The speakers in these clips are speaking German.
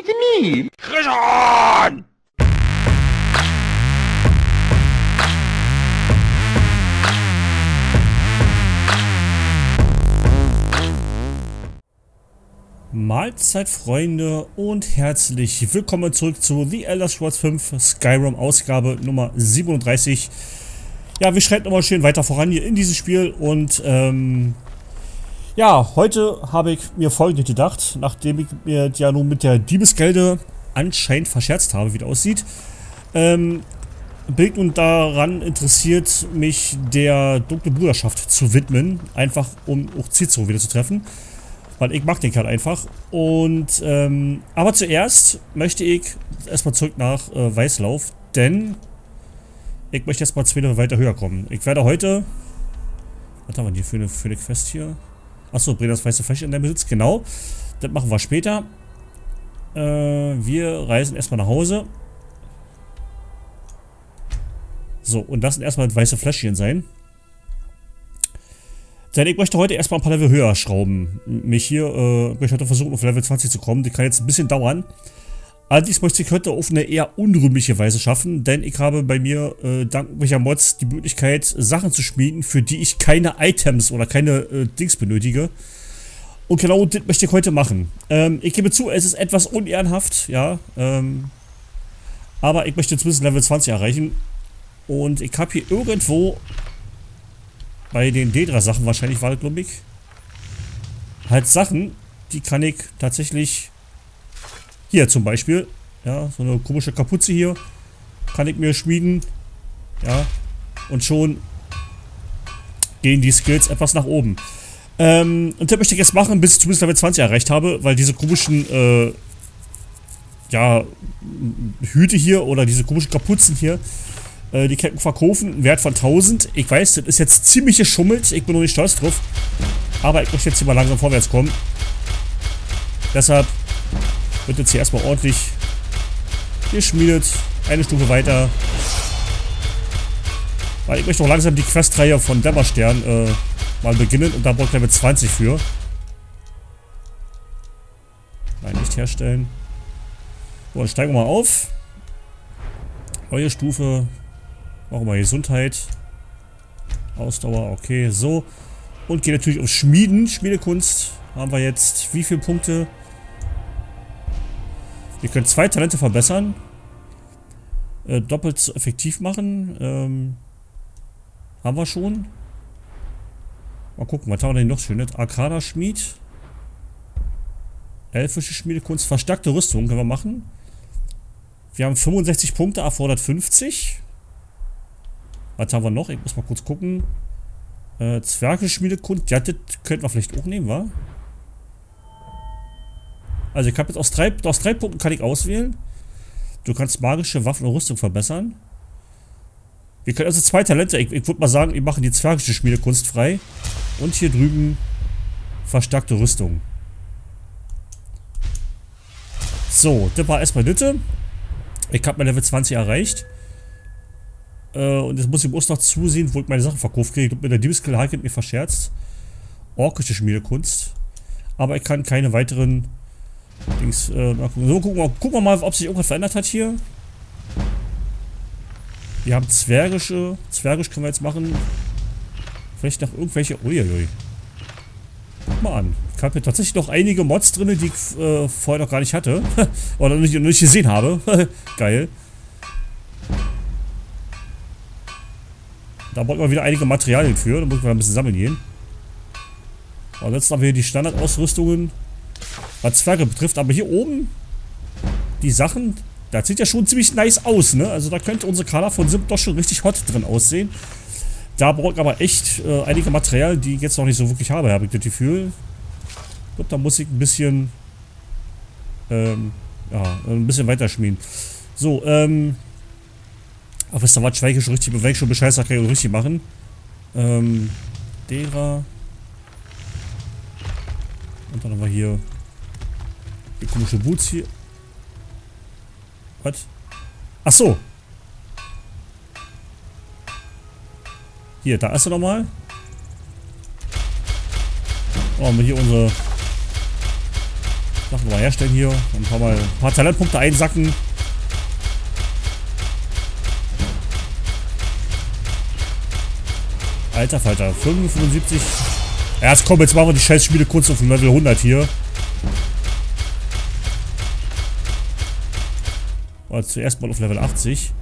It's me, Christian! Mahlzeit Freunde und herzlich willkommen zurück zu The Elder Scrolls 5 Skyrim Ausgabe Nummer 37. Ja, wir schreiten nochmal schön weiter voran hier in dieses Spiel und ähm, ja, heute habe ich mir folgendes gedacht, nachdem ich mir ja nun mit der Diebesgelde anscheinend verscherzt habe, wie das aussieht, ähm, bin ich nun daran interessiert, mich der dunklen Bruderschaft zu widmen, einfach um auch Cicero wieder zu treffen. Weil ich mag den Kerl einfach. Und, ähm, aber zuerst möchte ich erstmal zurück nach äh, Weißlauf, denn ich möchte jetzt mal zwei Level weiter höher kommen. Ich werde heute, was haben wir hier für eine, für eine Quest hier? Achso, bring das weiße Fläche in deinen Besitz, genau. Das machen wir später. Äh, wir reisen erstmal nach Hause. So, und das sind erstmal das weiße Fläschchen sein. Denn ich möchte heute erstmal ein paar Level höher schrauben. Mich hier, äh, ich möchte heute versuchen, auf Level 20 zu kommen. Die kann jetzt ein bisschen dauern. Allerdings möchte ich heute auf eine eher unrühmliche Weise schaffen, denn ich habe bei mir, äh, dank welcher Mods, die Möglichkeit, Sachen zu schmieden, für die ich keine Items oder keine äh, Dings benötige. Und genau das möchte ich heute machen. Ähm, ich gebe zu, es ist etwas unehrenhaft, ja. Ähm, aber ich möchte zumindest Level 20 erreichen. Und ich habe hier irgendwo bei den Dedra-Sachen wahrscheinlich war das, glaube ich. Halt Sachen, die kann ich tatsächlich hier zum Beispiel, ja, so eine komische Kapuze hier, kann ich mir schmieden, ja, und schon gehen die Skills etwas nach oben. Ähm, und das möchte ich jetzt machen, bis ich zumindest Level 20 erreicht habe, weil diese komischen, äh, ja, Hüte hier oder diese komischen Kapuzen hier, äh, die Ketten verkaufen, Wert von 1000. Ich weiß, das ist jetzt ziemlich geschummelt. Ich bin noch nicht stolz drauf. Aber ich möchte jetzt hier mal langsam vorwärts kommen. Deshalb wird jetzt hier erstmal ordentlich geschmiedet. Eine Stufe weiter. Weil ich möchte auch langsam die Questreihe von Dämmerstern äh, mal beginnen. Und da brauche ich Level 20 für. Nein, nicht herstellen. So, dann steigen wir mal auf. Neue Stufe. Machen wir Gesundheit. Ausdauer, okay, so. Und geht natürlich um Schmieden. Schmiedekunst haben wir jetzt wie viele Punkte? Wir können zwei Talente verbessern. Äh, doppelt so effektiv machen. Ähm, haben wir schon. Mal gucken, was haben wir denn noch schönes? Arcana Schmied. Elfische Schmiedekunst. Verstärkte Rüstung können wir machen. Wir haben 65 Punkte, erfordert 50. Was haben wir noch? Ich muss mal kurz gucken. Äh, Zwergeschmiedekunst. Ja, das könnten wir vielleicht auch nehmen, wa? Also ich habe jetzt aus drei, aus drei Punkten kann ich auswählen. Du kannst magische Waffen und Rüstung verbessern. Wir können also zwei Talente. Ich, ich würde mal sagen, wir machen die zwergische Schmiedekunst frei. Und hier drüben verstärkte Rüstung. So, das war erstmal Nütte. Ich habe mein Level 20 erreicht. Äh, und jetzt muss ich bloß noch zusehen, wo ich meine Sachen verkauft kriege. Mit der Diebeskill hat mir verscherzt. Orkische Schmiedekunst. Aber ich kann keine weiteren Dings. Äh, mal gucken. So, gucken wir, gucken wir mal, ob sich irgendwas verändert hat hier. Wir haben zwergische. Zwergisch können wir jetzt machen. Vielleicht noch irgendwelche. Uiuiui. Guck mal an. Ich habe hier tatsächlich noch einige Mods drin, die ich äh, vorher noch gar nicht hatte. Oder nicht, nicht gesehen habe. Geil. Da brauchen wir wieder einige Materialien für. Da müssen wir ein bisschen sammeln gehen. Und jetzt haben wir hier die Standardausrüstungen, was Zwerge betrifft. Aber hier oben, die Sachen, das sieht ja schon ziemlich nice aus, ne? Also da könnte unsere Kala von Simp doch schon richtig hot drin aussehen. Da brauche ich aber echt äh, einige Materialien, die ich jetzt noch nicht so wirklich habe, habe ich das Gefühl. Ich glaube, da muss ich ein bisschen, ähm, ja, ein bisschen weiterschmieden. So, ähm, aber wisst ihr was, Schweige schon richtig, wenn ich schon Bescheid kann ich richtig machen. Ähm, derer. Und dann haben wir hier die komische Boots hier. Was? Ach so. Hier, da ist er nochmal. Oh, haben wir hier unsere Sachen mal herstellen hier. Ein paar, mal, ein paar Talentpunkte einsacken. Alter Falter, 75. Ja, jetzt komm, jetzt machen wir die scheiß Spielekunst auf dem Level 100 hier. War zuerst mal auf Level 80.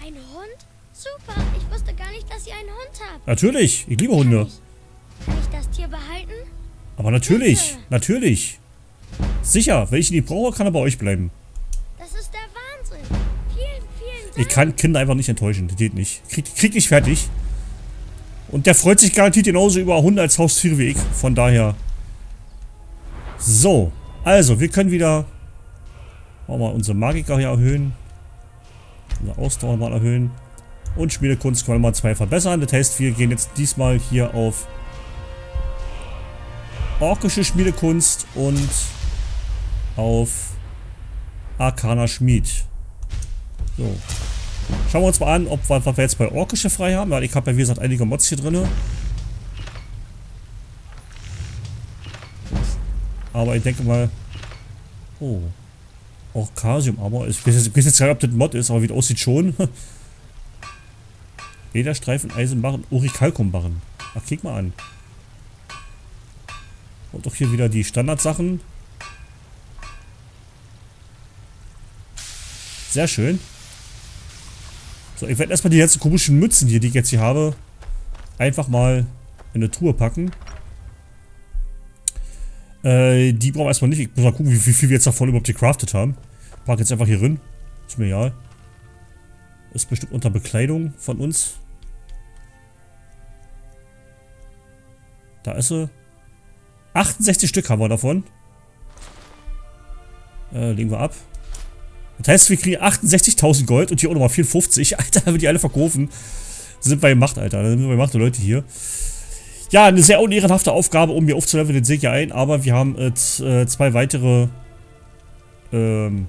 Ein Hund? Super, ich wusste gar nicht, dass ihr einen Hund habt. Natürlich, ich liebe Hunde. Kann ich, kann ich das Tier behalten? Aber natürlich, natürlich. Sicher, wenn ich ihn nicht brauche, kann er bei euch bleiben. Das ist der Wahnsinn. Vielen, vielen Dank. Ich kann Kinder einfach nicht enttäuschen, das geht nicht. Krieg, krieg nicht fertig. Und der freut sich garantiert genauso über Hunde als Haustiere wie ich. Von daher. So. Also, wir können wieder Machen wir unsere Magiker hier erhöhen. Unsere Ausdauer mal erhöhen. Und Schmiedekunst können wir mal zwei verbessern. Das heißt, wir gehen jetzt diesmal hier auf orkische Schmiedekunst und auf Arcana Schmied. So. Schauen wir uns mal an, ob wir, was wir jetzt bei orkische frei haben. Weil ich habe ja wie gesagt einige Mods hier drin. Aber ich denke mal... Oh. Auch Casium, aber ich weiß jetzt, gar nicht, ob das Mod ist, aber wie das aussieht schon. Lederstreifen, Eisenbarren, Urikalkumbarren. Ach, kick mal an. Und auch hier wieder die Standardsachen. Sehr schön. So, ich werde erstmal die ganzen komischen Mützen hier, die ich jetzt hier habe, einfach mal in eine Truhe packen. Äh, die brauchen wir erstmal nicht. Ich muss mal gucken, wie, viel wir jetzt davon überhaupt gecraftet haben. Ich pack jetzt einfach hier drin. Ist mir egal. Ist bestimmt unter Bekleidung von uns. Da ist sie. 68 Stück haben wir davon. Äh, legen wir ab. Das heißt, wir kriegen 68.000 Gold und hier auch nochmal 54. Alter, haben wir die alle verkaufen. Sind wir Macht, Alter. Da sind wir Macht, Leute hier. Ja, eine sehr unehrenhafte Aufgabe, um mir aufzuleveln, den sehe ich ja ein, aber wir haben äh, äh, zwei weitere, ähm,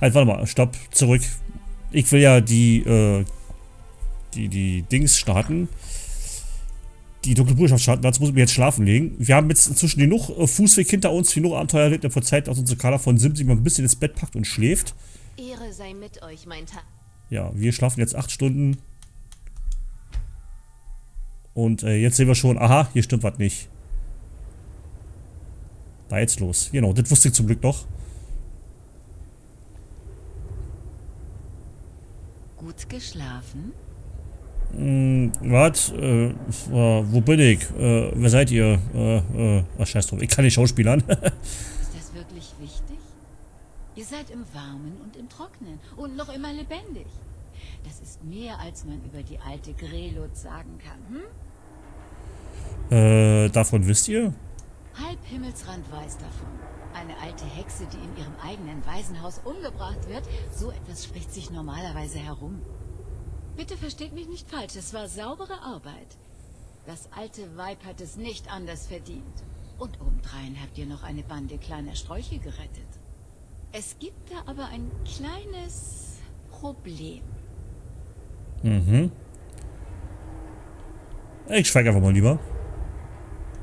halt, warte mal, stopp, zurück. Ich will ja die, äh, die, die Dings starten. Die dunkle Bruderschaft starten, dazu muss ich mir jetzt schlafen legen. Wir haben jetzt inzwischen genug äh, Fußweg hinter uns, genug Abenteuer erlebt, vor Zeit, dass unsere Kader von Sim sich mal ein bisschen ins Bett packt und schläft. Ehre sei mit euch, mein Tag. Ja, wir schlafen jetzt acht Stunden. Und äh, jetzt sehen wir schon, aha, hier stimmt was nicht. Da jetzt los. Genau, das wusste ich zum Glück noch. Gut geschlafen? Hm, was? Äh, wo bin ich? Äh, wer seid ihr? Äh, äh, ach, scheiß drauf. Ich kann nicht schauspielern. Ist das wirklich wichtig? Ihr seid im Warmen und im Trocknen und noch immer lebendig. Das ist mehr, als man über die alte Grelot sagen kann, hm? Äh, davon wisst ihr? Halb Himmelsrand weiß davon. Eine alte Hexe, die in ihrem eigenen Waisenhaus umgebracht wird, so etwas spricht sich normalerweise herum. Bitte versteht mich nicht falsch, es war saubere Arbeit. Das alte Weib hat es nicht anders verdient. Und obendrein habt ihr noch eine Bande kleiner Strolche gerettet. Es gibt da aber ein kleines Problem. Mhm. Ich schweige einfach mal lieber.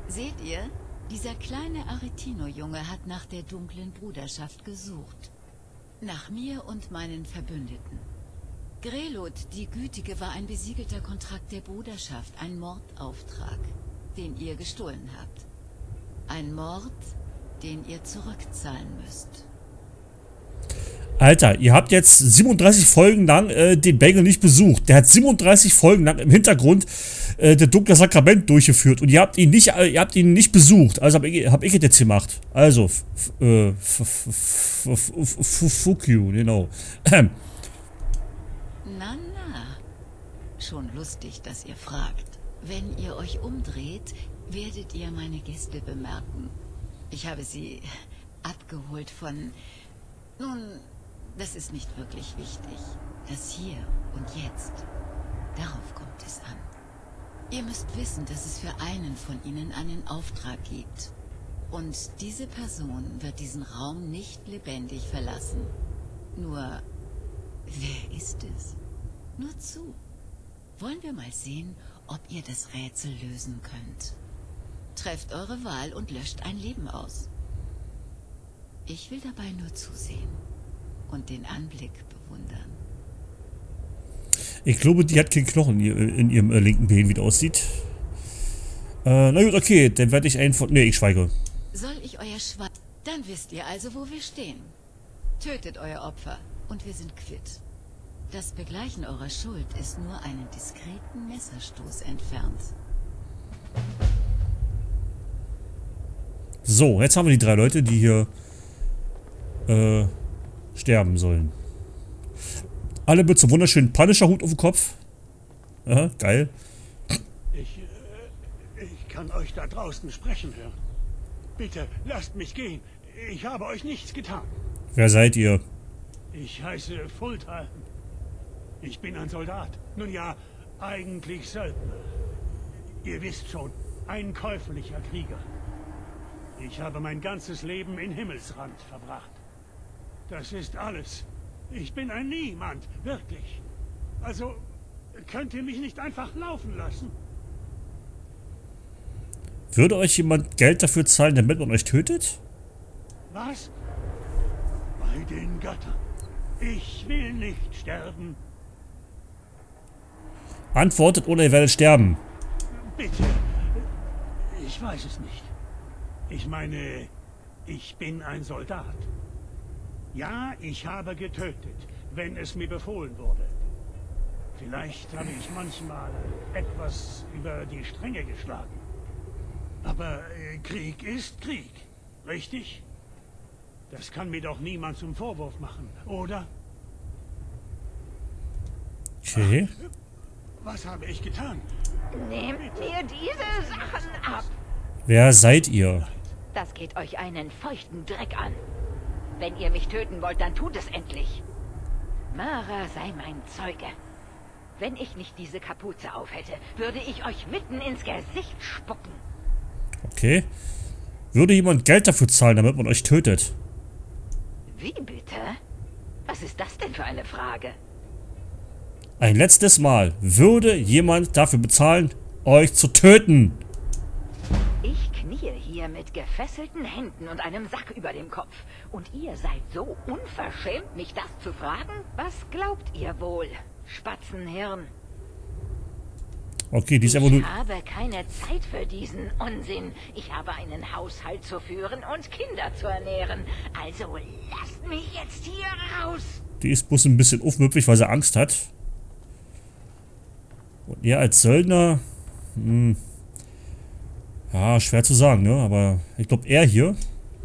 Seht ihr? Dieser kleine Aretino-Junge hat nach der dunklen Bruderschaft gesucht. Nach mir und meinen Verbündeten. Grelot, die Gütige, war ein besiegelter Kontrakt der Bruderschaft, ein Mordauftrag, den ihr gestohlen habt. Ein Mord, den ihr zurückzahlen müsst. Alter, ihr habt jetzt 37 Folgen lang äh, den Bagel nicht besucht. Der hat 37 Folgen lang im Hintergrund äh, der dunkle Sakrament durchgeführt und ihr habt ihn nicht, äh, ihr habt ihn nicht besucht. Also hab ich, hab ich es jetzt gemacht. Also, fuck you, genau. Na, na. Schon lustig, dass ihr fragt. Wenn ihr euch umdreht, werdet ihr meine Gäste bemerken. Ich habe sie abgeholt von... Nun, das ist nicht wirklich wichtig. Das hier und jetzt, darauf kommt es an. Ihr müsst wissen, dass es für einen von ihnen einen Auftrag gibt. Und diese Person wird diesen Raum nicht lebendig verlassen. Nur, wer ist es? Nur zu. Wollen wir mal sehen, ob ihr das Rätsel lösen könnt. Trefft eure Wahl und löscht ein Leben aus. Ich will dabei nur zusehen und den Anblick bewundern. Ich glaube, die hat keinen Knochen in, ihr, in ihrem äh, linken Bein, wie das aussieht. Äh, na gut, okay, dann werde ich einfach... Ne, ich schweige. Soll ich euer Schwein... Dann wisst ihr also, wo wir stehen. Tötet euer Opfer und wir sind quitt. Das Begleichen eurer Schuld ist nur einen diskreten Messerstoß entfernt. So, jetzt haben wir die drei Leute, die hier äh, sterben sollen. Alle mit so wunderschönen Punisher-Hut auf dem Kopf. Aha, geil. Ich, äh, ich kann euch da draußen sprechen hören. Bitte, lasst mich gehen. Ich habe euch nichts getan. Wer seid ihr? Ich heiße Fultal. Ich bin ein Soldat. Nun ja, eigentlich Söldner. Ihr wisst schon, ein käuflicher Krieger. Ich habe mein ganzes Leben in Himmelsrand verbracht. Das ist alles. Ich bin ein Niemand, wirklich. Also, könnt ihr mich nicht einfach laufen lassen? Würde euch jemand Geld dafür zahlen, damit man euch tötet? Was? Bei den Göttern. Ich will nicht sterben. Antwortet oder ihr werdet sterben. Bitte. Ich weiß es nicht. Ich meine, ich bin ein Soldat. Ja, ich habe getötet, wenn es mir befohlen wurde. Vielleicht habe ich manchmal etwas über die Stränge geschlagen. Aber äh, Krieg ist Krieg, richtig? Das kann mir doch niemand zum Vorwurf machen, oder? Okay. Was habe ich getan? Nehmt mir diese Sachen ab. Wer seid ihr? Das geht euch einen feuchten Dreck an. Wenn ihr mich töten wollt, dann tut es endlich. Mara sei mein Zeuge. Wenn ich nicht diese Kapuze aufhätte, würde ich euch mitten ins Gesicht spucken. Okay. Würde jemand Geld dafür zahlen, damit man euch tötet? Wie bitte? Was ist das denn für eine Frage? Ein letztes Mal. Würde jemand dafür bezahlen, euch zu töten? Kniee hier mit gefesselten Händen und einem Sack über dem Kopf. Und ihr seid so unverschämt, mich das zu fragen? Was glaubt ihr wohl, Spatzenhirn? Okay, die ist aber nur... Ich habe keine Zeit für diesen Unsinn. Ich habe einen Haushalt zu führen und Kinder zu ernähren. Also lasst mich jetzt hier raus. Die ist bloß ein bisschen aufmüpfig, weil sie Angst hat. Und ihr als Söldner... Hm, ja, schwer zu sagen, ne? Aber ich glaube, er hier...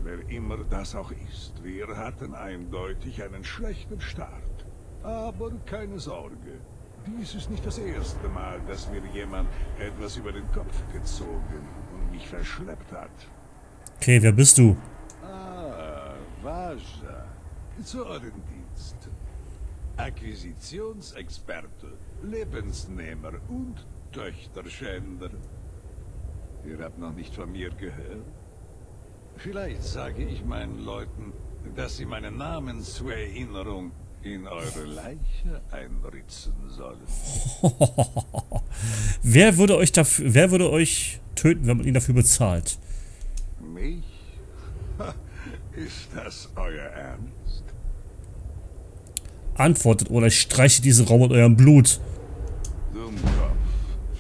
Wer immer das auch ist, wir hatten eindeutig einen schlechten Start. Aber keine Sorge. Dies ist nicht das erste Mal, dass mir jemand etwas über den Kopf gezogen und mich verschleppt hat. Okay, wer bist du? Ah, Vaja. Zu euren Diensten. Akquisitionsexperte, Lebensnehmer und Töchterschänder. Ihr habt noch nicht von mir gehört? Vielleicht sage ich meinen Leuten, dass sie meinen Namen zur Erinnerung in eure Leiche einritzen sollen. wer würde euch dafür, wer würde euch töten, wenn man ihn dafür bezahlt? Mich? Ist das euer Ernst? Antwortet oder ich streiche diesen Raum mit eurem Blut. Dummkopf,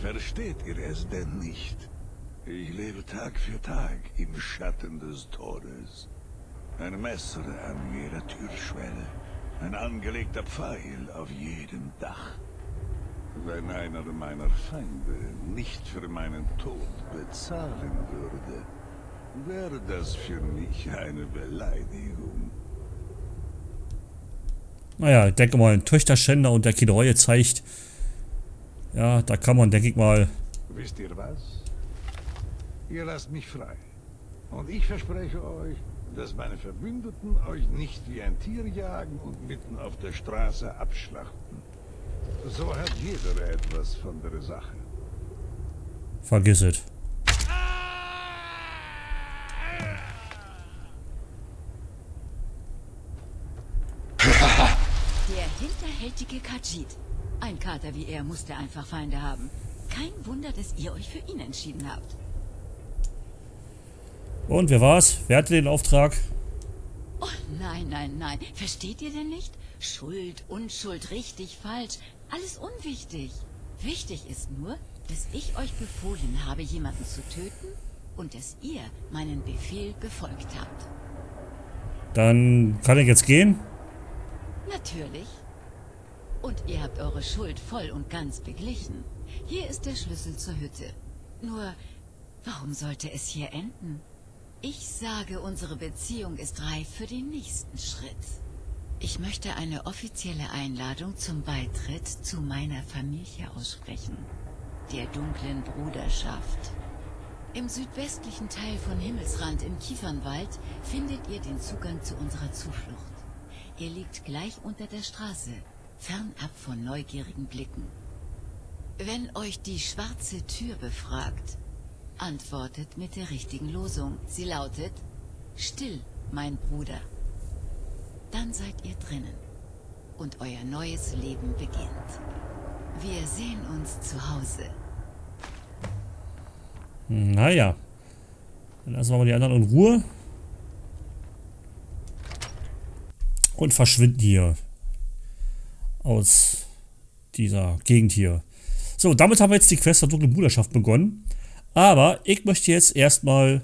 versteht ihr es denn nicht? Ich lebe Tag für Tag im Schatten des Todes. Ein Messer an jeder Türschwelle. Ein angelegter Pfeil auf jedem Dach. Wenn einer meiner Feinde nicht für meinen Tod bezahlen würde, wäre das für mich eine Beleidigung. Naja, ich denke mal, ein Töchterschänder und der keine Reue zeigt. Ja, da kann man, denke ich mal... Wisst ihr was? Ihr lasst mich frei. Und ich verspreche euch, dass meine Verbündeten euch nicht wie ein Tier jagen und mitten auf der Straße abschlachten. So hat jeder etwas von der Sache. Vergiss es. Der hinterhältige Khajiit. Ein Kater wie er musste einfach Feinde haben. Kein Wunder, dass ihr euch für ihn entschieden habt. Und wer war's? Wer hatte den Auftrag? Oh, nein, nein, nein. Versteht ihr denn nicht? Schuld, Unschuld, richtig, falsch. Alles unwichtig. Wichtig ist nur, dass ich euch befohlen habe, jemanden zu töten und dass ihr meinen Befehl befolgt habt. Dann kann ich jetzt gehen. Natürlich. Und ihr habt eure Schuld voll und ganz beglichen. Hier ist der Schlüssel zur Hütte. Nur, warum sollte es hier enden? Ich sage, unsere Beziehung ist reif für den nächsten Schritt. Ich möchte eine offizielle Einladung zum Beitritt zu meiner Familie aussprechen. Der dunklen Bruderschaft. Im südwestlichen Teil von Himmelsrand im Kiefernwald findet ihr den Zugang zu unserer Zuflucht. Er liegt gleich unter der Straße, fernab von neugierigen Blicken. Wenn euch die schwarze Tür befragt, antwortet mit der richtigen Losung. Sie lautet, Still, mein Bruder. Dann seid ihr drinnen und euer neues Leben beginnt. Wir sehen uns zu Hause. Naja. Dann lassen wir mal die anderen in Ruhe. Und verschwinden hier. Aus dieser Gegend hier. So, damit haben wir jetzt die Quest der dunklen Bruderschaft begonnen. Aber ich möchte jetzt erstmal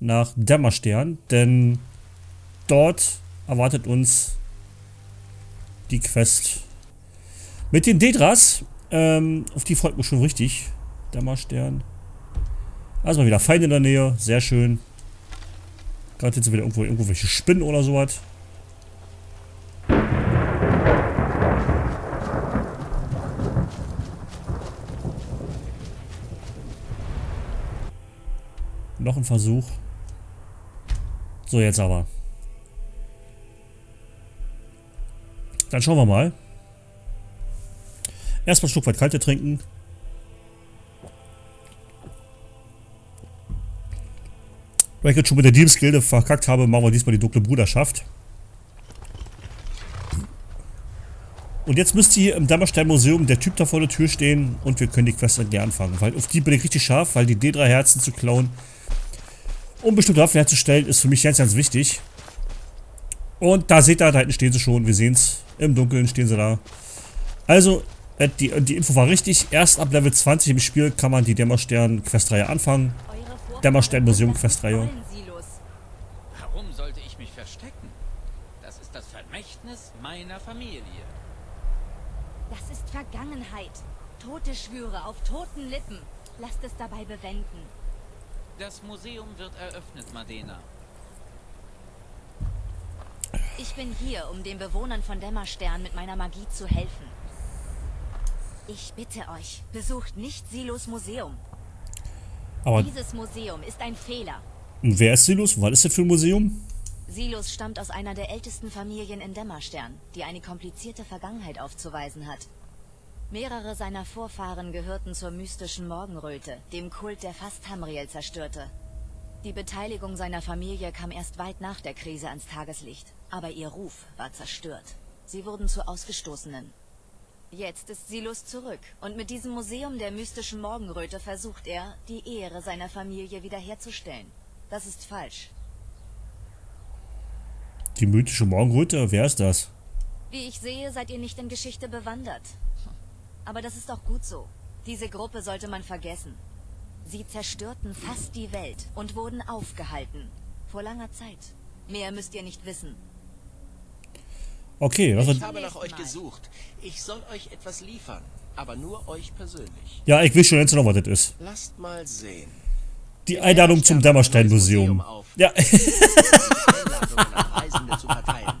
nach Dämmerstern, denn dort erwartet uns die Quest mit den Dedras. Ähm, auf die freut mich schon richtig. Dämmerstern. Also mal wieder Feinde in der Nähe. Sehr schön. Gerade jetzt wieder irgendwo irgendwelche Spinnen oder sowas. Noch ein Versuch. So, jetzt aber. Dann schauen wir mal. Erstmal ein Stück weit kalte trinken. Weil ich jetzt schon mit der Diebesgilde verkackt habe, machen wir diesmal die dunkle Bruderschaft. Und jetzt müsste hier im Dammerstein-Museum der Typ da vor der Tür stehen und wir können die Quest dann anfangen. Weil auf die bin ich richtig scharf, weil die D3-Herzen zu klauen, um bestimmte Waffen herzustellen, ist für mich ganz, ganz wichtig. Und da seht ihr, da hinten stehen sie schon. Wir sehen es. Im Dunkeln stehen sie da. Also, äh, die, die Info war richtig. Erst ab Level 20 im Spiel kann man die Dämmerstern-Questreihe anfangen. Dämmerstern-Museum-Questreihe. Warum sollte ich mich verstecken? Das ist das Vermächtnis meiner Familie. Das ist Vergangenheit. Tote Schwüre auf toten Lippen. Lasst es dabei bewenden. Das Museum wird eröffnet, Madena. Ich bin hier, um den Bewohnern von Dämmerstern mit meiner Magie zu helfen. Ich bitte euch, besucht nicht Silos Museum. Aber Dieses Museum ist ein Fehler. wer ist Silos? Was ist das für ein Museum? Silos stammt aus einer der ältesten Familien in Dämmerstern, die eine komplizierte Vergangenheit aufzuweisen hat. Mehrere seiner Vorfahren gehörten zur mystischen Morgenröte, dem Kult, der fast Tamriel zerstörte. Die Beteiligung seiner Familie kam erst weit nach der Krise ans Tageslicht, aber ihr Ruf war zerstört. Sie wurden zu Ausgestoßenen. Jetzt ist Silos zurück und mit diesem Museum der mystischen Morgenröte versucht er, die Ehre seiner Familie wiederherzustellen. Das ist falsch. Die mythische Morgenröte? Wer ist das? Wie ich sehe, seid ihr nicht in Geschichte bewandert. Aber das ist auch gut so. Diese Gruppe sollte man vergessen. Sie zerstörten fast die Welt und wurden aufgehalten. Vor langer Zeit. Mehr müsst ihr nicht wissen. Okay, was Ich hat... habe nach euch gesucht. Ich soll euch etwas liefern, aber nur euch persönlich. Ja, ich will schon jetzt noch, was das ist. Lasst mal sehen. Die Einladung zum Dämmerstein-Museum. Ja, Einladungen an Reisende zu verteilen.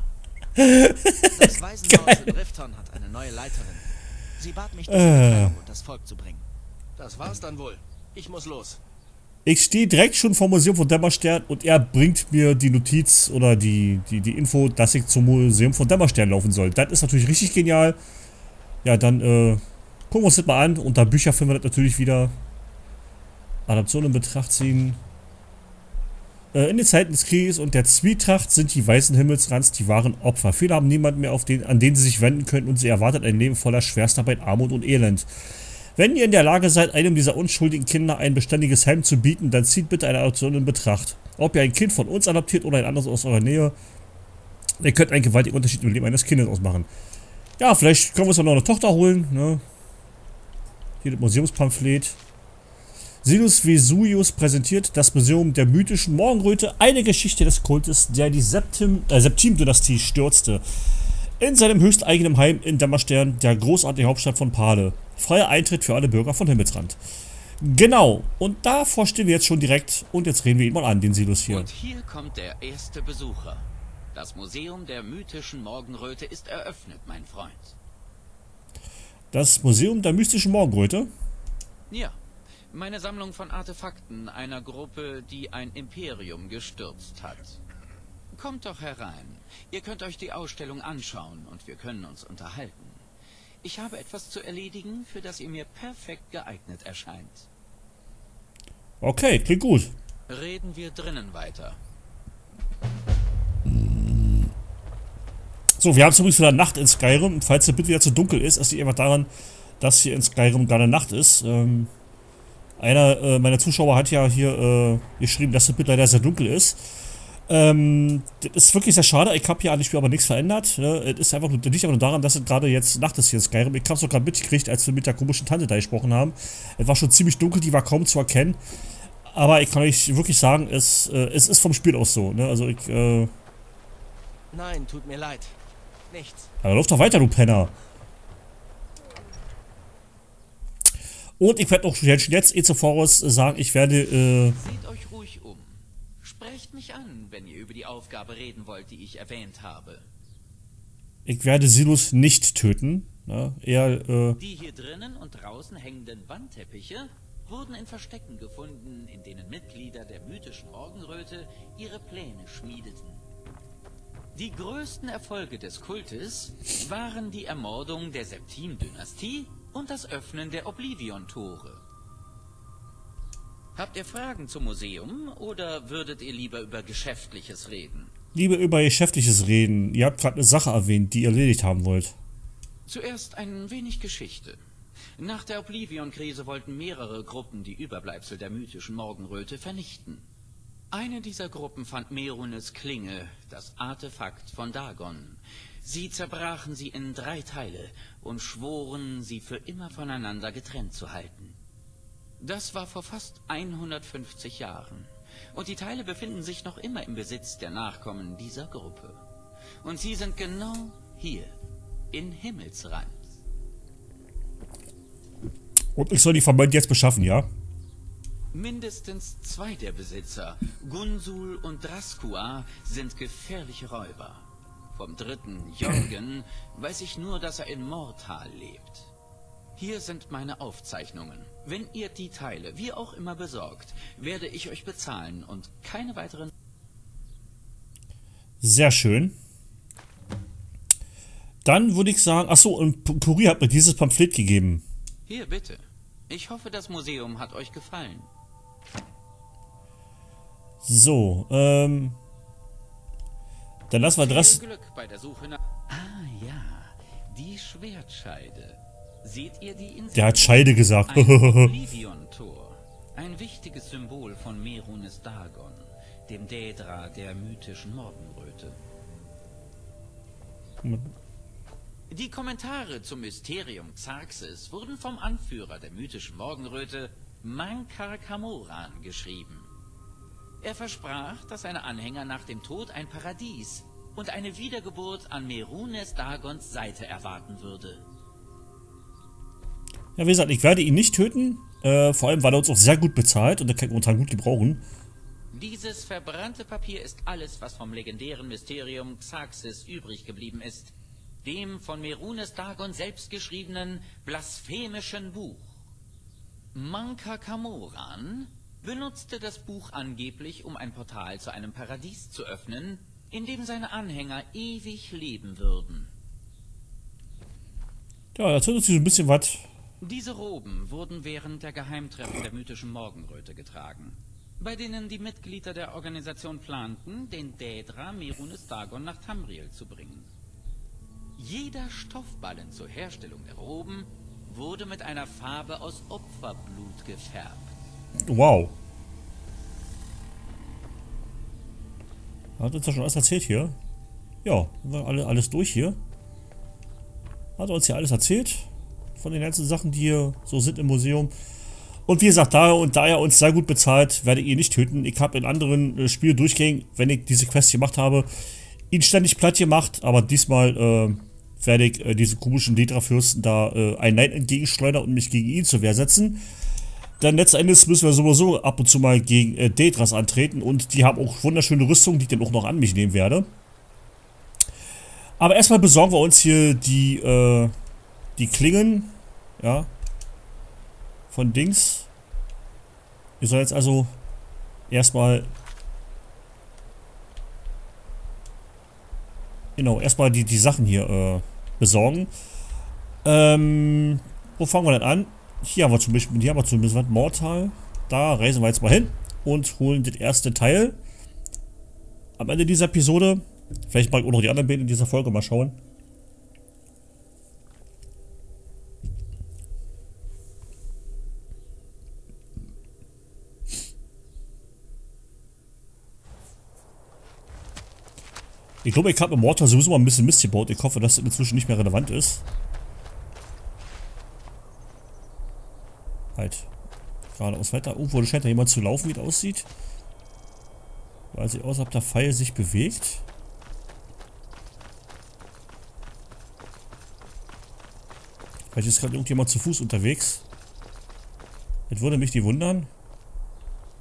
Das Waisenhaus in Rifton hat eine neue Leiterin. Sie bat mich, und das Volk zu bringen. Das war's dann wohl. Ich muss los. ich stehe direkt schon vom Museum von Dämmerstern und er bringt mir die Notiz oder die, die, die Info, dass ich zum Museum von Dämmerstern laufen soll. Das ist natürlich richtig genial. Ja, dann äh, gucken wir uns das mal an. Unter Bücher finden wir das natürlich wieder. Adaption in Betracht ziehen. Äh, in den Zeiten des Krieges und der Zwietracht sind die weißen Himmelsrands die wahren Opfer. Viele haben niemanden mehr, den, an den sie sich wenden können und sie erwartet ein Leben voller Schwerstarbeit, Armut und Elend. Wenn ihr in der Lage seid, einem dieser unschuldigen Kinder ein beständiges Heim zu bieten, dann zieht bitte eine Adoption in Betracht. Ob ihr ein Kind von uns adoptiert oder ein anderes aus eurer Nähe, ihr könnt einen gewaltigen Unterschied im Leben eines Kindes ausmachen. Ja, vielleicht können wir uns auch noch eine Tochter holen. Ne? Hier das Museumspamphlet. Sinus Vesuvius präsentiert das Museum der mythischen Morgenröte, eine Geschichte des Kultes, der die Septim, äh, Septim-Dynastie stürzte. In seinem höchsteigenen Heim in Dämmerstern, der großartigen Hauptstadt von Pale. Freier Eintritt für alle Bürger von Himmelsrand. Genau, und davor stehen wir jetzt schon direkt und jetzt reden wir ihn mal an, den Silos hier. Und hier kommt der erste Besucher. Das Museum der mythischen Morgenröte ist eröffnet, mein Freund. Das Museum der mystischen Morgenröte? Ja, meine Sammlung von Artefakten einer Gruppe, die ein Imperium gestürzt hat. Kommt doch herein. Ihr könnt euch die Ausstellung anschauen und wir können uns unterhalten. Ich habe etwas zu erledigen, für das ihr mir perfekt geeignet erscheint. Okay, klingt gut. Reden wir drinnen weiter. So, wir haben es übrigens wieder Nacht in Skyrim. Falls der Bit wieder zu dunkel ist, das liegt einfach daran, dass hier in Skyrim gerade Nacht ist. Ähm, einer äh, meiner Zuschauer hat ja hier äh, geschrieben, dass der Bit leider sehr dunkel ist. Ähm, das ist wirklich sehr schade. Ich habe hier an dem Spiel aber nichts verändert. Ne? Es ist einfach nur, liegt einfach nur daran, dass es gerade jetzt Nacht ist hier in Skyrim. Ich habe es sogar mitgekriegt, als wir mit der komischen Tante da gesprochen haben. Es war schon ziemlich dunkel, die war kaum zu erkennen. Aber ich kann euch wirklich sagen, es, äh, es ist vom Spiel aus so. Ne? Also ich, äh, Nein, tut mir leid. Nichts. aber lauf doch weiter, du Penner. Und ich werde auch schon jetzt eh zuvor sagen, ich werde, äh, Seht euch ruhig um. Sprecht mich an, wenn ihr über die Aufgabe reden wollt, die ich erwähnt habe. ich werde Silus nicht töten. Ne? Eher, äh, Die hier drinnen und draußen hängenden Wandteppiche wurden in Verstecken gefunden, in denen Mitglieder der mythischen Morgenröte ihre Pläne schmiedeten. Die größten Erfolge des Kultes waren die Ermordung der Septim-Dynastie und das Öffnen der Oblivion-Tore. Habt ihr Fragen zum Museum oder würdet ihr lieber über Geschäftliches reden? lieber über Geschäftliches reden. Ihr habt gerade eine Sache erwähnt, die ihr erledigt haben wollt. Zuerst ein wenig Geschichte. Nach der Oblivion-Krise wollten mehrere Gruppen die Überbleibsel der mythischen Morgenröte vernichten. Eine dieser Gruppen fand Merunes Klinge, das Artefakt von Dagon. Sie zerbrachen sie in drei Teile und schworen, sie für immer voneinander getrennt zu halten. Das war vor fast 150 Jahren. Und die Teile befinden sich noch immer im Besitz der Nachkommen dieser Gruppe. Und sie sind genau hier, in Himmelsrand. Und ich soll die vermeint jetzt beschaffen, ja? Mindestens zwei der Besitzer, Gunsul und Draskua, sind gefährliche Räuber. Vom dritten, Jorgen, weiß ich nur, dass er in Mortal lebt. Hier sind meine Aufzeichnungen. Wenn ihr die Teile wie auch immer besorgt, werde ich euch bezahlen und keine weiteren... Sehr schön. Dann würde ich sagen, achso, und Kurier hat mir dieses Pamphlet gegeben. Hier, bitte. Ich hoffe, das Museum hat euch gefallen. So, ähm. Dann lassen wir das. Glück bei der Suche nach... Ah ja, die Schwertscheide. Seht ihr die Insel? Der hat Scheide gesagt. Ein. Ein wichtiges Symbol von Merunes Dagon, dem Daedra der mythischen Morgenröte. Die Kommentare zum Mysterium Xarxes wurden vom Anführer der mythischen Morgenröte, Mankar Kamoran, geschrieben. Er versprach, dass seine Anhänger nach dem Tod ein Paradies und eine Wiedergeburt an Merunes Dagons Seite erwarten würde. Ja, wie gesagt, ich werde ihn nicht töten. Äh, vor allem, weil er uns auch sehr gut bezahlt und er kann momentan gut gebrauchen. Dieses verbrannte Papier ist alles, was vom legendären Mysterium Xarxes übrig geblieben ist. Dem von Merunes Dagon selbst geschriebenen blasphemischen Buch. Manka Kamoran benutzte das Buch angeblich, um ein Portal zu einem Paradies zu öffnen, in dem seine Anhänger ewig leben würden. Ja, erzählt uns hier so ein bisschen was. Diese Roben wurden während der Geheimtreffen der mythischen Morgenröte getragen, bei denen die Mitglieder der Organisation planten, den Daedra Merunes Dagon nach Tamriel zu bringen. Jeder Stoffballen zur Herstellung der Roben wurde mit einer Farbe aus Opferblut gefärbt. Wow. Hat uns ja schon alles erzählt hier. Ja, war alle, alles durch hier. Hat uns hier alles erzählt. Von den ganzen Sachen, die hier so sind im Museum. Und wie gesagt, da, und da er uns sehr gut bezahlt, werde ich ihn nicht töten. Ich habe in anderen äh, Spieldurchgängen, wenn ich diese Quest gemacht habe, ihn ständig platt gemacht. Aber diesmal äh, werde ich äh, diese komischen Detra-Fürsten da äh, ein Nein entgegenschleudern und mich gegen ihn zur Wehr setzen. Denn letzten Endes müssen wir sowieso ab und zu mal gegen äh, Detras antreten und die haben auch wunderschöne Rüstungen, die ich dann auch noch an mich nehmen werde. Aber erstmal besorgen wir uns hier die, äh, die Klingen, ja, von Dings. Wir sollen jetzt also erstmal genau, erstmal die, die Sachen hier äh, besorgen. Ähm, wo fangen wir denn an? Hier haben wir zum Beispiel, hier haben wir zumindest was, Mortal. Da reisen wir jetzt mal hin und holen das erste Teil. Am Ende dieser Episode. Vielleicht mal auch noch die anderen Bilder in dieser Folge mal schauen. Ich glaube, ich habe im Mortal sowieso mal ein bisschen Mist gebaut. Ich hoffe, dass das inzwischen nicht mehr relevant ist. Halt. Geradeaus weiter. Irgendwo scheint da jemand zu laufen, wie das aussieht. Weiß ich aus, ob der Pfeil sich bewegt. Vielleicht ist gerade irgendjemand zu Fuß unterwegs. Das würde mich die wundern.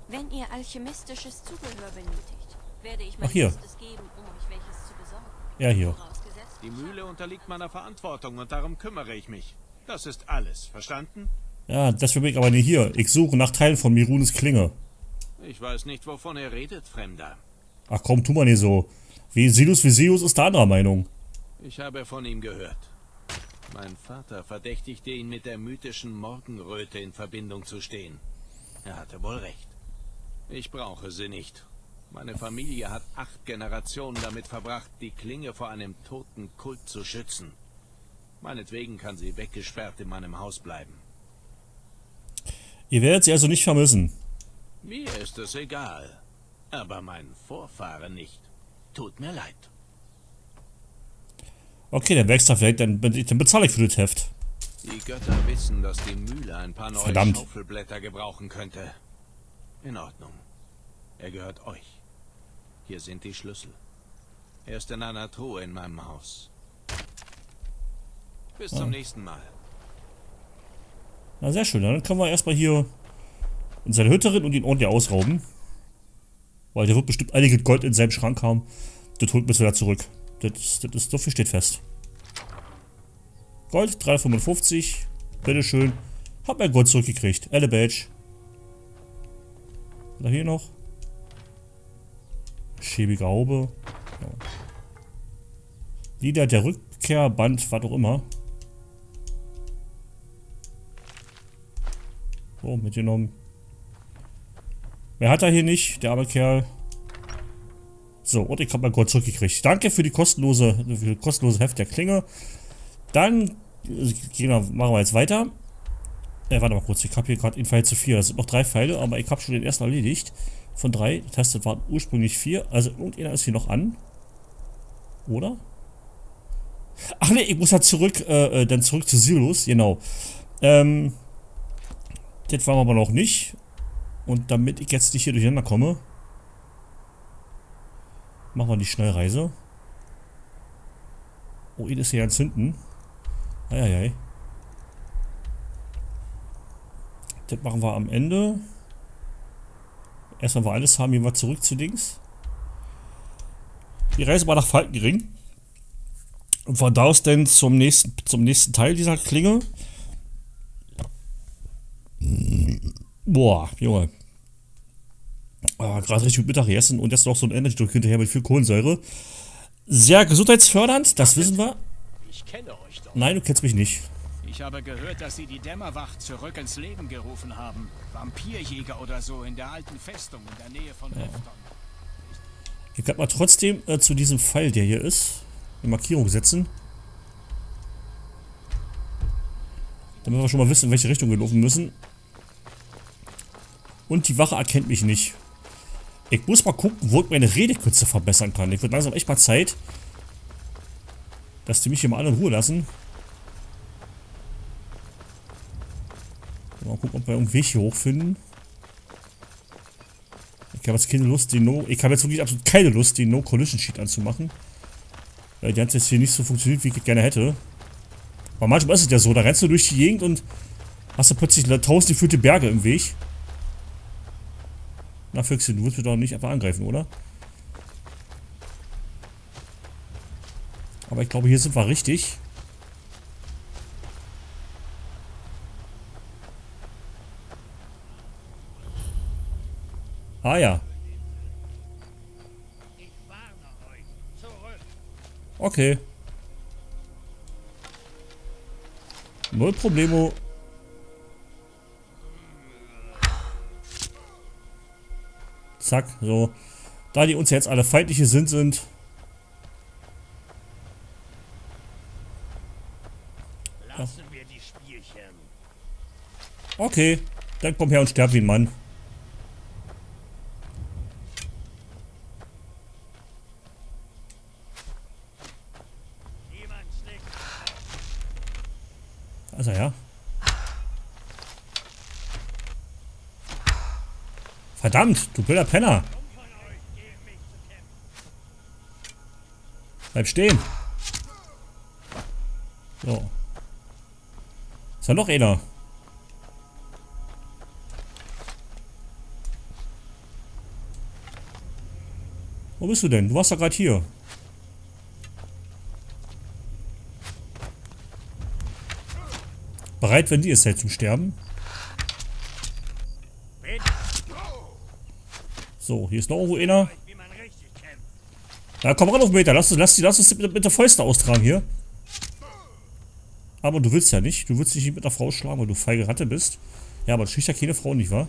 Wenn ihr alchemistisches Zubehör benötigt, werde ich mein Ach, hier. Bestes geben, um euch welches zu besorgen. Ja, hier. Die Mühle unterliegt meiner Verantwortung und darum kümmere ich mich. Das ist alles, verstanden? Ja, das bin ich aber nicht hier. Ich suche nach Teilen von Mirunes Klinge. Ich weiß nicht, wovon ihr redet, Fremder. Ach komm, tu mal nicht so. Wie Silus Visius ist da anderer Meinung. Ich habe von ihm gehört. Mein Vater verdächtigte ihn mit der mythischen Morgenröte in Verbindung zu stehen. Er hatte wohl recht. Ich brauche sie nicht. Meine Familie hat acht Generationen damit verbracht, die Klinge vor einem toten Kult zu schützen. Meinetwegen kann sie weggesperrt in meinem Haus bleiben. Ihr werdet sie also nicht vermissen. Mir ist es egal. Aber meinen Vorfahren nicht. Tut mir leid. Okay, der Werkstag vielleicht, dann, dann bezahle ich für das Heft. Die Götter wissen, dass die Mühle ein paar neue Verdammt. Schaufelblätter gebrauchen könnte. In Ordnung. Er gehört euch. Hier sind die Schlüssel. Er ist in einer Truhe in meinem Haus. Bis zum nächsten Mal. Na, sehr schön. Dann können wir erstmal hier in seine Hütte rein und ihn ordentlich ausrauben. Weil der wird bestimmt einige Gold in seinem Schrank haben. Das holt bis wieder zurück. Das, das ist, so viel steht fest. Gold, 355. Bitteschön. Hab mein Gold zurückgekriegt. Elle Badge. Oder hier noch? Schäbige Haube. Lieder der Rückkehr, Band, was auch immer. So, mitgenommen. Wer hat er hier nicht? Der arme Kerl. So, und ich habe mein Gold zurückgekriegt. Danke für die kostenlose, für das kostenlose Heft der Klinge. Dann äh, wir, machen wir jetzt weiter. Äh, warte mal kurz, ich habe hier gerade einen Pfeil zu vier. Das sind noch drei Pfeile, aber ich habe schon den ersten erledigt. Von drei. Das heißt, das waren ursprünglich vier. Also irgendeiner ist hier noch an. Oder? Ach nee, ich muss ja zurück, äh, äh, dann zurück zu Silos, genau. Ähm, das waren wir aber noch nicht. Und damit ich jetzt nicht hier durcheinander komme, machen wir die Schnellreise. Oh, ihn ist hier ganz hinten. Eieiei. Das machen wir am Ende. Erst wenn wir alles haben, gehen wir zurück zu Dings. Die Reise war nach Falkengering. Und von da aus dann zum nächsten, zum nächsten Teil dieser Klinge. Boah, Junge. Ah, Gerade richtig gut Mittag gegessen und jetzt noch so ein Energy Drink hinterher mit viel Kohlensäure. Sehr gesundheitsfördernd, das wissen wir. Ich kenne euch doch. Nein, du kennst mich nicht. Ich habe gehört, dass Sie die Dämmerwacht zurück ins Leben gerufen haben. Vampirjäger oder so in der alten Festung in der Nähe von Rifton. Ich kann mal trotzdem äh, zu diesem Pfeil, der hier ist, eine Markierung setzen. Damit wir schon mal wissen, in welche Richtung wir laufen müssen. Und die Wache erkennt mich nicht. Ich muss mal gucken, wo ich meine Redekürze verbessern kann. Ich würde langsam echt mal Zeit, dass die mich hier mal alle in Ruhe lassen. Mal gucken, ob wir irgendeinen Weg hier hochfinden. Ich habe jetzt keine Lust, die No... Ich habe jetzt wirklich absolut keine Lust, die No-Collision-Sheet anzumachen. Weil die hat jetzt hier nicht so funktioniert, wie ich gerne hätte. Aber manchmal ist es ja so, da rennst du durch die Gegend und hast du plötzlich tausend geführte Berge im Weg. Na Füchse, du willst mich doch nicht einfach angreifen, oder? Aber ich glaube, hier sind wir richtig. Ah ja. Okay. Null Problemo. Zack, so. Da die uns jetzt alle feindliche sind, sind. Lassen wir die Spielchen. Okay, dann komm her und sterb wie ein Mann. Niemand schlägt. Also ja. Verdammt, du blöder Penner. Bleib stehen. So. Ist ja noch einer. Wo bist du denn? Du warst doch gerade hier. Bereit, wenn ihr seid zum Sterben? So, hier ist noch irgendwo einer. Na, komm ran auf Meter. Lass, lass, lass uns mit, mit der Fäuste austragen hier. Aber du willst ja nicht. Du willst dich nicht mit der Frau schlagen, weil du feige Ratte bist. Ja, aber das schießt ja keine Frau, nicht wahr?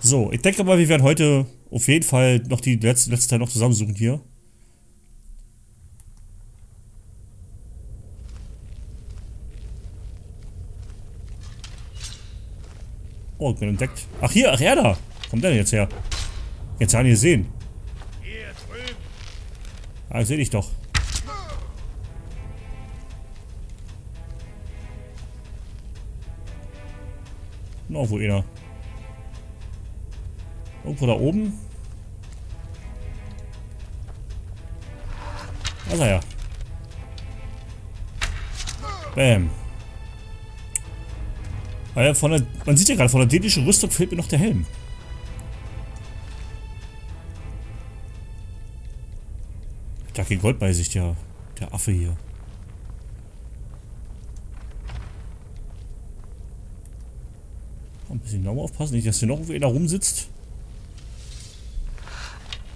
So, ich denke mal, wir werden heute auf jeden Fall noch die letzte, letzte Teil noch zusammensuchen hier. Oh, ich bin entdeckt. Ach hier, ach er da. Kommt der denn jetzt her? Jetzt haben wir gesehen. Ah, sehe dich doch. Noch wo einer. Irgendwo da oben. Da ist er ja. Bam. Weil von der, man sieht ja gerade, von der dänischen Rüstung fehlt mir noch der Helm. Da kein Gold bei sich, der, der Affe hier. Ein bisschen genauer aufpassen, nicht, dass hier noch einer rumsitzt.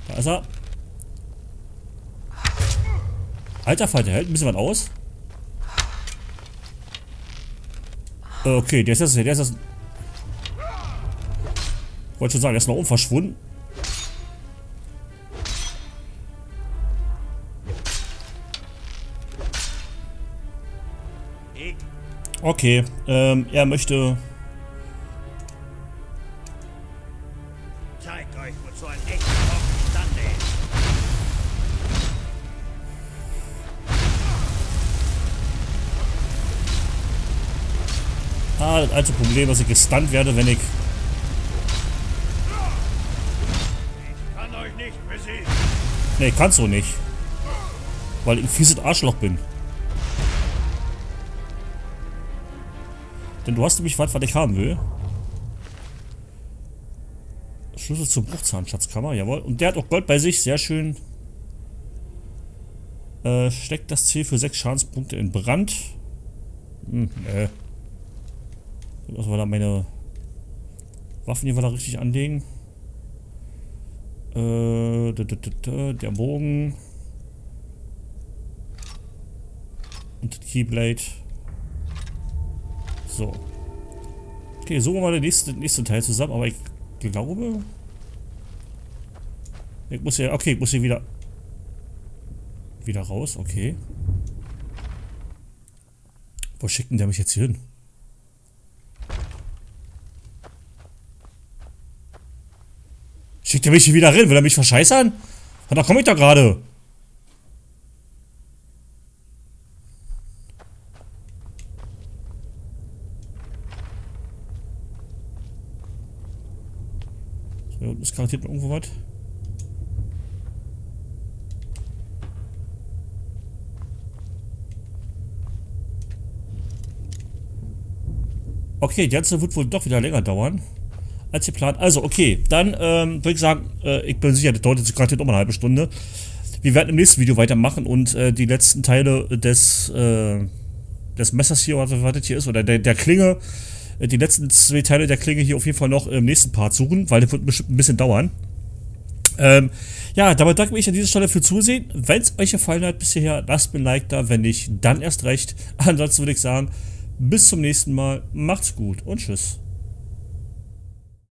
Da ist er. Alter Falter, hält ein bisschen was aus. Okay, der ist das, der ist das. Wollte schon sagen, der ist noch unverschwunden. Ich Okay, ähm, er möchte. zeig euch, wozu ein echter Bock imstande ist. Ah, das alte Problem, dass ich gestunt werde, wenn ich. Kann euch nicht besiegen. Nee, kannst du nicht. Weil ich ein fieses Arschloch bin. Denn du hast nämlich was, was ich haben will. Schlüssel zur Bruchzahnschatzkammer, jawohl. Und der hat auch Gold bei sich, sehr schön. Äh, steckt das Ziel für 6 Schadenspunkte in Brand. Hm, äh. Was war da meine Waffen hier da richtig anlegen? Äh, der Bogen. Und das Keyblade. So. Okay, suchen wir den nächsten, nächsten Teil zusammen, aber ich glaube. Ich muss hier. Okay, ich muss hier wieder. Wieder raus, okay. Wo schickt denn der mich jetzt hier hin? Kriegt er mich hier wieder rein? Will er mich verscheißern? Da komme ich da gerade. So, hier unten ist garantiert irgendwo was. Okay, die ganze wird wohl doch wieder länger dauern als geplant. Also, okay, dann ähm, würde ich sagen, äh, ich bin sicher, das dauert jetzt gerade noch mal eine halbe Stunde. Wir werden im nächsten Video weitermachen und äh, die letzten Teile des, äh, des Messers hier, oder was das hier ist, oder der, der Klinge, die letzten zwei Teile der Klinge hier auf jeden Fall noch im nächsten Part suchen, weil das wird bestimmt ein bisschen dauern. Ähm, ja, damit danke ich an dieser Stelle für Zusehen. Wenn es euch gefallen hat bis hierher, lasst mir ein Like da. Wenn nicht, dann erst recht. Ansonsten würde ich sagen, bis zum nächsten Mal. Macht's gut und tschüss.